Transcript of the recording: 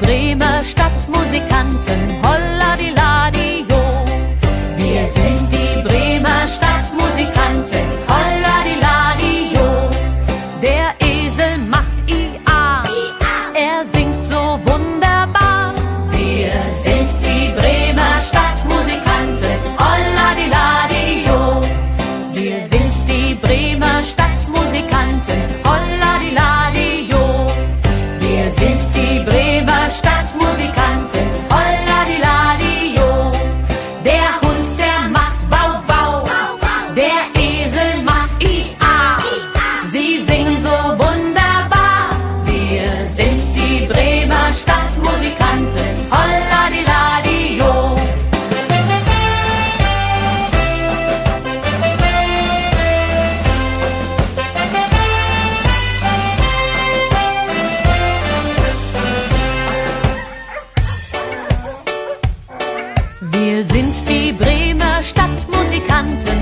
Bremer Stadtmusikanten, Stadtmusikanten,